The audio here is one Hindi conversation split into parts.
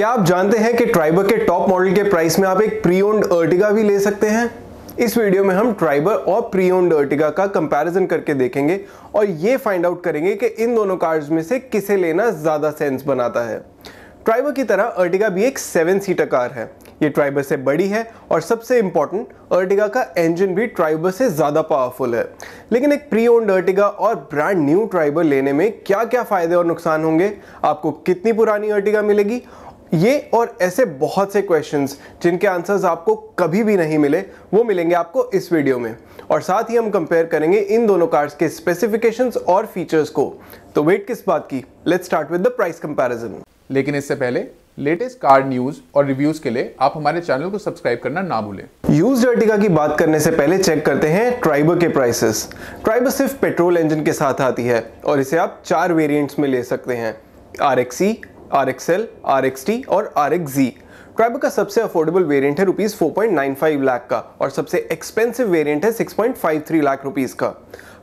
क्या आप जानते हैं कि ट्राइबर के टॉप मॉडल के प्राइस में आप एक प्री ओन्ड अर्टिगा भी ले सकते हैं? इस वीडियो में हम ट्राइबर और प्री ओन्ड अर्टिगा का कंपैरिजन करके देखेंगे और ये फाइंड आउट करेंगे कि इन दोनों कार्स में से किसे लेना ज़्यादा सेंस बनाता है। ट्राइबर की तरह अर्टिगा भी एक सेवन सीटर कार है। ये ट्राइबर से बड़ी है और सबसे इंपॉर्टेंट अर्टिगा का इंजन भी ट्राइबर से ज़्यादा पावरफुल है। लेकिन एक प्री ओन्ड अर्टिगा और ब्रांड न्यू ट्राइबर लेने में क्या क्या फ़ायदे और नुकसान होंगे? आपको कितनी पुरानी अर्टिगा मिलेगी? ये और ऐसे बहुत से क्वेश्चंस जिनके आंसर्स आपको कभी भी नहीं मिले वो मिलेंगे आपको इस वीडियो में। और साथ ही हम कंपेयर करेंगे इन दोनों कार्स के स्पेसिफिकेशंस और फीचर्स को। तो वेट किस बात की? Let's start with the price comparison लेकिन इससे पहले लेटेस्ट कार न्यूज़ और रिव्यूज़ के लिए आप हमारे चैनल को सब्सक्राइब करना ना भूलें। यूज़ अर्टिगा की बात करने से पहले चेक करते हैं ट्राइबर के प्राइसेस ट्राइबर सिर्फ़ पेट्रोल इंजन के साथ आती है और इसे आप चार वेरिएंट्स में ले सकते हैं। R X R XL R X T और आर एक्स जी ट्राइबर का सबसे अफोर्डेबल वेरिएंट है रुपीज़ 4.95 लाख का और सबसे एक्सपेंसिव वेरिएंट है 6.53 लाख रुपीस का.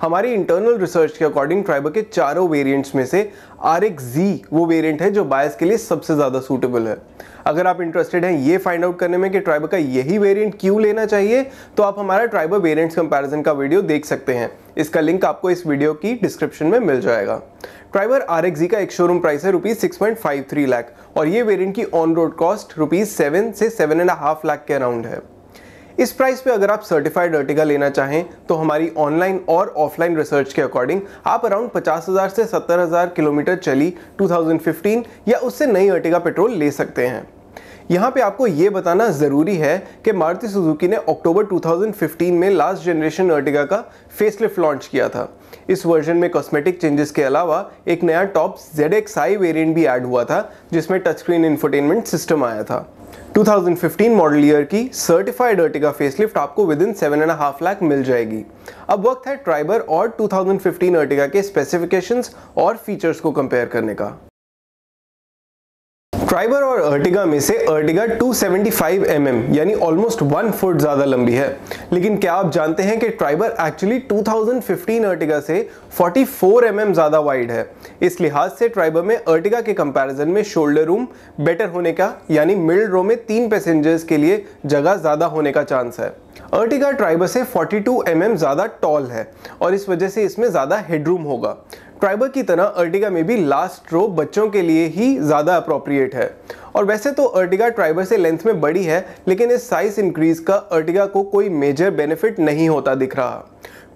हमारी इंटरनल रिसर्च के अकॉर्डिंग ट्राइबर के चारों वेरिएंट्स में से आर एक्स जी वो वेरिएंट है जो बायस के लिए सबसे ज़्यादा सूटेबल है. अगर आप इंटरेस्टेड हैं ये फाइंड आउट करने में कि ट्राइबर का यही वेरिएंट क्यों लेना चाहिए तो आप हमारा ट्राइबर वेरिएंट्स कंपैरिजन का वीडियो देख सकते हैं। इसका लिंक आपको इस वीडियो की डिस्क्रिप्शन में मिल जाएगा। ट्राइबर आर का एक शोरूम प्राइस है rupees six point five three lakh और ये वेरियंट की on road cost rupees seven से सेवन एंड हाफ़ लाख के अराउंड है। इस प्राइस पे अगर आप सर्टिफाइड अर्टिगा लेना चाहें तो हमारी ऑनलाइन और ऑफलाइन रिसर्च के अकॉर्डिंग आप अराउंड पचास हज़ार से सत्तर हज़ार किलोमीटर चली 2015 या उससे नई अर्टिगा पेट्रोल ले सकते हैं। यहाँ पे आपको ये बताना ज़रूरी है कि मारुति सुजुकी ने अक्टूबर 2015 में लास्ट जनरेशन अर्टिगा का फेसलिफ्ट लॉन्च किया था। इस वर्जन में कॉस्मेटिक चेंजेस के अलावा एक नया top Z X I variant भी ऐड हुआ था, जिसमें टच स्क्रीन इंफोटेनमेंट सिस्टम आया था। 2015 मॉडल ईयर की सर्टिफाइड अर्टिगा फेसलिफ्ट आपको within seven and half lakh मिल जाएगी। अब वक्त है ट्राइबर और 2015 अर्टिगा के स्पेसिफिकेशंस और फीचर्स को कंपेयर करने का। ट्राइबर और अर्टिगा में से अर्टिगा 275 mm यानी ऑलमोस्ट वन फुट ज़्यादा लंबी है। लेकिन क्या आप जानते हैं कि ट्राइबर एक्चुअली 2015 अर्टिगा से 44 mm ज़्यादा वाइड है। इस लिहाज से ट्राइबर में अर्टिगा के कंपैरिजन में शोल्डर रूम बेटर होने का, यानी मिडिल रो में तीन पैसेंजर्स के लिए जगह ज़्यादा होने का चांस है। अर्टिगा ट्राइबर से 42 टू mm ज़्यादा टॉल है और इस वजह से इसमें ज़्यादा हेडरूम होगा। ट्राइबर की तरह अर्टिगा में भी लास्ट रो बच्चों के लिए ही ज़्यादा अप्रोप्रिएट है। और वैसे तो अर्टिगा ट्राइबर से लेंथ में बड़ी है, लेकिन इस साइज़ इंक्रीज का अर्टिगा को कोई मेजर बेनिफिट नहीं होता दिख रहा।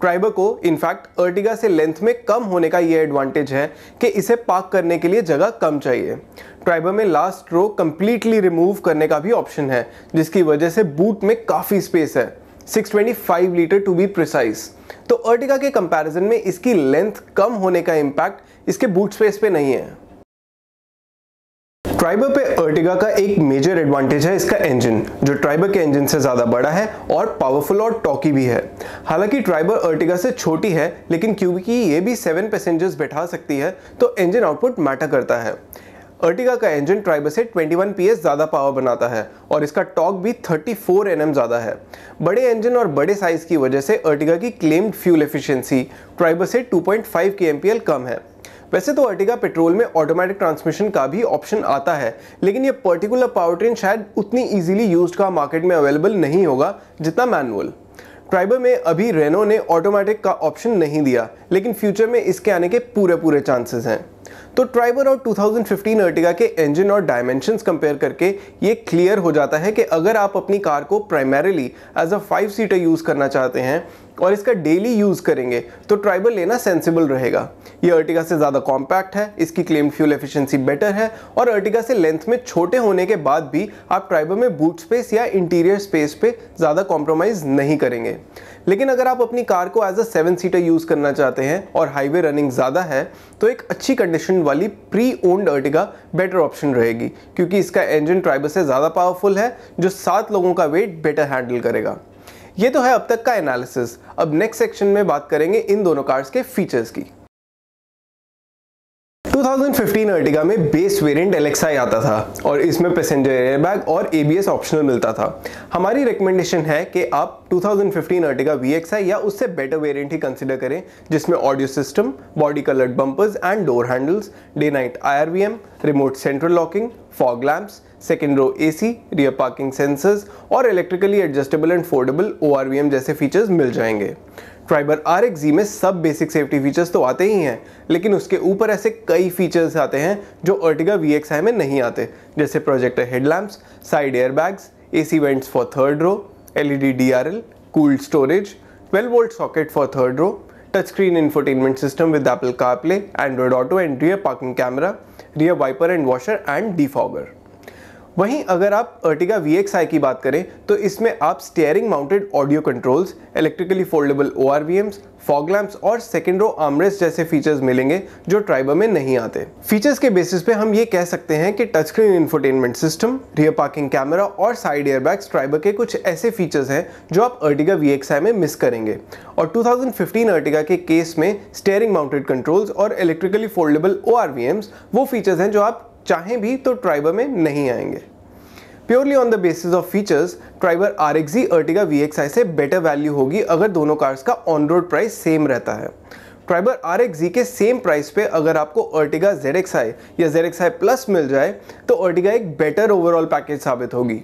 ट्राइबर को इनफैक्ट अर्टिगा से लेंथ में कम होने का ये एडवांटेज है कि इसे पार्क करने के लिए जगह कम चाहिए। ट्राइबर में लास्ट रो कंप्लीटली रिमूव करने का भी ऑप्शन है, जिसकी वजह से बूट में काफ़ी स्पेस है। 625 लीटर टू बी प्रिसाइज तो अर्टिगा के कंपैरिजन में इसकी लेंथ कम होने का इंपैक्ट इसके बूट स्पेस पे नहीं है। ट्राइबर पे अर्टिगा का एक मेजर एडवांटेज है इसका इंजन जो ट्राइबर के इंजन से ज़्यादा बड़ा है और पावरफुल और टॉकी भी है। हालाँकि ट्राइबर अर्टिगा से छोटी है, लेकिन क्योंकि ये भी सेवन पैसेंजर्स बैठा सकती है तो इंजन आउटपुट मैटर करता है। अर्टिगा का इंजन ट्राइबर से 21 पीएस ज़्यादा पावर बनाता है और इसका टॉक भी 34 एनएम ज़्यादा है। बड़े इंजन और बड़े साइज़ की वजह से अर्टिगा की क्लेम्ड फ्यूल एफिशिएंसी ट्राइबर से 2.5 के कम है। वैसे तो अर्टिगा पेट्रोल में ऑटोमेटिक ट्रांसमिशन का भी ऑप्शन आता है, लेकिन ये पर्टिकुलर पावर ट्रेन शायद उतनी ईजिली यूज़ का मार्केट में अवेलेबल नहीं होगा जितना मैनुअल ट्राइबर में अभी रेनो ने ऑटोमेटिक का ऑप्शन नहीं दिया, लेकिन फ्यूचर में इसके आने के पूरे पूरे चांसेस हैं। तो ट्राइबर और 2015 अर्टिगा के इंजन और डायमेंशन कंपेयर करके ये क्लियर हो जाता है कि अगर आप अपनी कार को primarily as a five seater use करना चाहते हैं और इसका डेली यूज़ करेंगे तो ट्राइबल लेना सेंसिबल रहेगा। ये अर्टिगा से ज़्यादा कॉम्पैक्ट है, इसकी क्लेम फ्यूल एफिशिएंसी बेटर है, और अर्टिगा से लेंथ में छोटे होने के बाद भी आप ट्राइबल में बूट स्पेस या इंटीरियर स्पेस पे ज़्यादा कॉम्प्रोमाइज़ नहीं करेंगे। लेकिन अगर आप अपनी कार को as a seven seater use करना चाहते हैं, और हाईवे रनिंग ज़्यादा है तो एक अच्छी कंडीशन वाली pre owned Ertiga better option रहेगी, क्योंकि इसका इंजन ट्राइबल से ज़्यादा पावरफुल है, जो सात लोगों का वेट बेटर हैंडल करेगा। ये तो है अब तक का एनालिसिस अब नेक्स्ट सेक्शन में बात करेंगे इन दोनों कार्स के फीचर्स की। 2015 अर्टिगा में बेस वेरिएंट एलेक्साई आता था और इसमें पैसेंजर एयरबैग और एबीएस ऑप्शनल मिलता था। हमारी रिकमेंडेशन है कि आप 2015 अर्टिगा VXI या उससे बेटर वेरिएंट ही कंसिडर करें, जिसमें audio system body coloured bumpers and door handles day night IRVM remote central locking fog lamps second row AC rear parking sensors और electrically adjustable and foldable O जैसे फीचर्स मिल जाएँगे। ट्राइबर आर में सब बेसिक सेफ्टी फीचर्स तो आते ही हैं लेकिन उसके ऊपर ऐसे कई फीचर्स आते हैं जो अर्टिगा वी में नहीं आते जैसे projector headlamps side air bags A C vents for third row L E D D R L cooled storage 12 volt socket for third row touchscreen infotainment system with Apple CarPlay, Android Auto and rear parking camera, rear wiper and washer and defogger. वहीं अगर आप अर्टिगा वी की बात करें तो इसमें आप steering mounted audio controls electrically foldable O R V Ms fog lamps और सेकेंड रो आमरेस जैसे फीचर्स मिलेंगे जो ट्राइबर में नहीं आते। फीचर्स के बेसिस पे हम ये कह सकते हैं कि touch screen infotainment system rear parking camera और साइड एयरबैग्स ट्राइबर के कुछ ऐसे फीचर्स हैं जो आप अर्टिगा वी में मिस करेंगे। और 2015 अर्टिगा के केस में स्टेयरिंग माउंटेड कंट्रोल्स और इलेक्ट्रिकली फोल्डेबल ओ आर वो फीचर्स हैं जो आप चाहें भी तो ट्राइबर में नहीं आएँगे। Purely on the basis of features Triber R X Ertiga V X I से बेटर वैल्यू होगी अगर दोनों कार्स का ऑन रोड प्राइस सेम रहता है। ट्राइबर आर एक्स के सेम प्राइस पे अगर आपको अर्टिगा जेड एक्स आई या जेड एक्स आई प्लस मिल जाए तो अर्टिगा एक बेटर ओवरऑल पैकेज साबित होगी।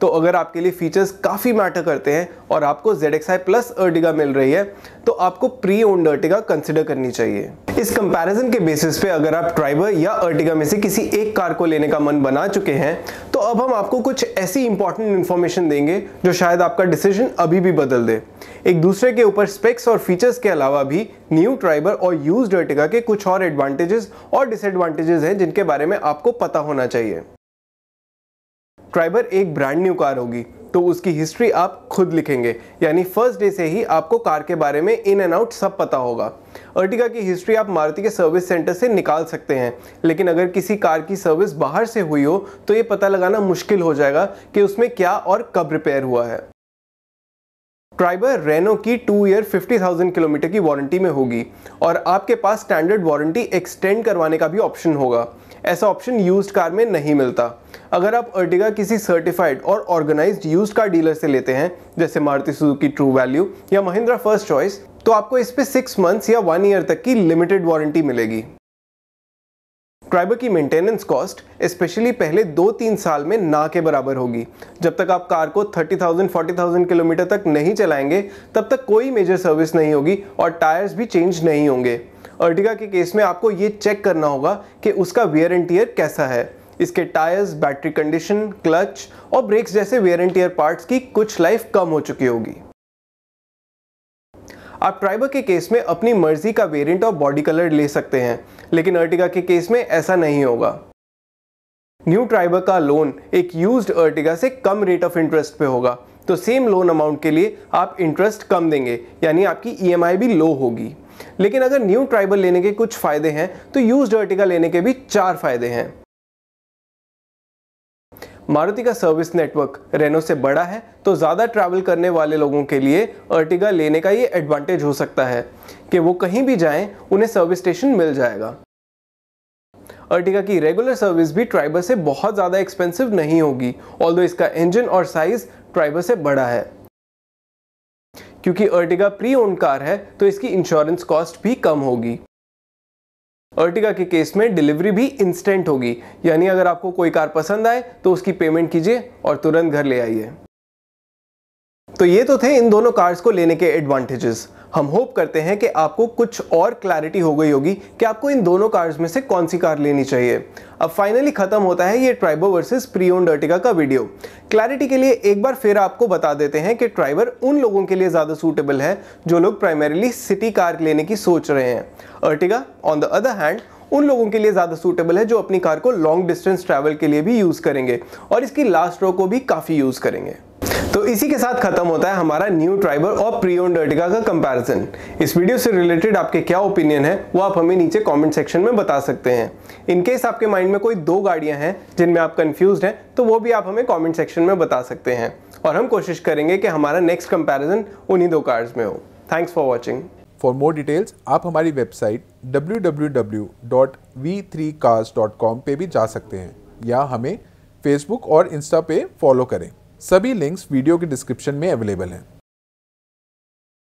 तो अगर आपके लिए फीचर्स काफ़ी मैटर करते हैं और आपको Z X I plus Ertiga मिल रही है तो आपको प्री ओन्ड अर्टिगा कंसिडर करनी चाहिए। इस कंपैरिजन के बेसिस पे अगर आप ट्राइबर या अर्टिगा में से किसी एक कार को लेने का मन बना चुके हैं तो अब हम आपको कुछ ऐसी इंपॉर्टेंट इन्फॉर्मेशन देंगे जो शायद आपका डिसीज़न अभी भी बदल दे। एक दूसरे के ऊपर स्पेक्स और फीचर्स के अलावा भी न्यू ट्राइबर और यूज़ अर्टिगा के कुछ और एडवांटेजेस और डिसएडवांटेजेस हैं जिनके बारे में आपको पता होना चाहिए। ट्राइबर एक ब्रांड न्यू कार होगी तो उसकी हिस्ट्री आप खुद लिखेंगे। यानी फ़र्स्ट डे से ही आपको कार के बारे में इन एंड आउट सब पता होगा। अर्टिगा की हिस्ट्री आप मारुति के सर्विस सेंटर से निकाल सकते हैं। लेकिन अगर किसी कार की सर्विस बाहर से हुई हो तो ये पता लगाना मुश्किल हो जाएगा कि उसमें क्या और कब रिपेयर हुआ है। ट्राइबर रेनो की two year fifty thousand kilometre की वारंटी में होगी। और आपके पास स्टैंडर्ड वारंटी एक्सटेंड करवाने का भी ऑप्शन होगा। ऐसा ऑप्शन यूज्ड कार में नहीं मिलता। अगर आप अर्टिगा किसी सर्टिफाइड और ऑर्गेनाइज्ड यूज्ड कार डीलर से लेते हैं जैसे मारुति सुजुकी ट्रू वैल्यू या महिंद्रा फ़र्स्ट चॉइस तो आपको इस पे सिक्स मंथ्स या वन ईयर तक की लिमिटेड वारंटी मिलेगी। ट्राइबर की मेंटेनेंस कॉस्ट स्पेशली पहले दो तीन साल में ना के बराबर होगी। जब तक आप कार को 30,000 40,000 किलोमीटर तक नहीं चलाएँगे तब तक कोई मेजर सर्विस नहीं होगी और टायर्स भी चेंज नहीं होंगे। अर्टिगा के केस में आपको ये चेक करना होगा कि उसका वेयर एंड टीयर कैसा है। इसके टायर्स बैटरी कंडीशन क्लच और ब्रेक्स जैसे वेयर एंड टीयर पार्ट्स की कुछ लाइफ कम हो चुकी होगी। आप ट्राइबर के केस में अपनी मर्ज़ी का वेरिएंट और बॉडी कलर ले सकते हैं, लेकिन अर्टिगा के केस में ऐसा नहीं होगा। न्यू ट्राइबर का लोन एक यूज्ड अर्टिगा से कम रेट ऑफ़ इंटरेस्ट पे होगा। तो सेम लोन अमाउंट के लिए आप इंटरेस्ट कम देंगे, यानी आपकी ईएमआई e भी लो होगी। लेकिन अगर न्यू ट्राइबल लेने के कुछ फ़ायदे हैं तो यूज़ अर्टिगा लेने के भी चार फ़ायदे हैं। मारुति का सर्विस नेटवर्क रेनो से बड़ा है तो ज़्यादा ट्रैवल करने वाले लोगों के लिए अर्टिगा लेने का ये एडवांटेज हो सकता है कि वो कहीं भी जाएँ, उन्हें सर्विस स्टेशन मिल जाएगा। अर्टिगा की रेगुलर सर्विस भी ट्राइबर से बहुत ज़्यादा एक्सपेंसिव नहीं होगी ऑल इसका इंजन और साइज़ ट्राइबर से बड़ा है। क्योंकि अर्टिगा प्री ओन कार है तो इसकी इंश्योरेंस कॉस्ट भी कम होगी। अर्टिगा के केस में डिलीवरी भी इंस्टेंट होगी, यानी अगर आपको कोई कार पसंद आए तो उसकी पेमेंट कीजिए और तुरंत घर ले आइए। तो ये तो थे इन दोनों कार्स को लेने के एडवांटेजेस हम होप करते हैं कि आपको कुछ और क्लैरिटी हो गई होगी कि आपको इन दोनों कार्स में से कौन सी कार लेनी चाहिए। अब फाइनली खत्म होता है ये Triber versus pre own Ertiga का वीडियो क्लैरिटी के लिए एक बार फिर आपको बता देते हैं कि ट्राइबर उन लोगों के लिए ज़्यादा सूटेबल है जो लोग प्राइमरीली सिटी कार लेने की सोच रहे हैं। Ertiga on the other hand उन लोगों के लिए ज़्यादा सूटेबल है जो अपनी कार को लॉन्ग डिस्टेंस ट्रैवल के लिए भी यूज़ करेंगे और इसकी लास्ट रो को भी काफ़ी यूज़ करेंगे। तो इसी के साथ खत्म होता है हमारा न्यू ट्राइबर और प्रियोन डर्टिका का कंपैरिजन इस वीडियो से रिलेटेड आपके क्या ओपिनियन है, वो आप हमें नीचे कमेंट सेक्शन में बता सकते हैं. इनकेस आपके माइंड में कोई दो गाड़ियाँ हैं जिनमें आप कंफ्यूज हैं तो वो भी आप हमें कमेंट सेक्शन में बता सकते हैं. और हम कोशिश करेंगे कि हमारा नेक्स्ट कंपैरिजन उन्हीं दो कार्स में हो. Thanks for watching for more details आप हमारी वेबसाइट www.v3cars.com पे भी जा सकते हैं, या हमें फेसबुक और इंस्टा पे फॉलो करें. सभी लिंक्स वीडियो के डिस्क्रिप्शन में अवेलेबल हैं।